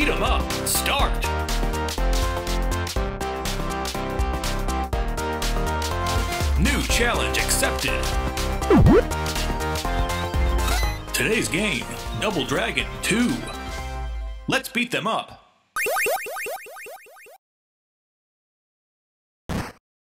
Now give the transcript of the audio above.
beat 'em up. Start. New challenge accepted. Today's game, Double Dragon 2. Let's beat them up.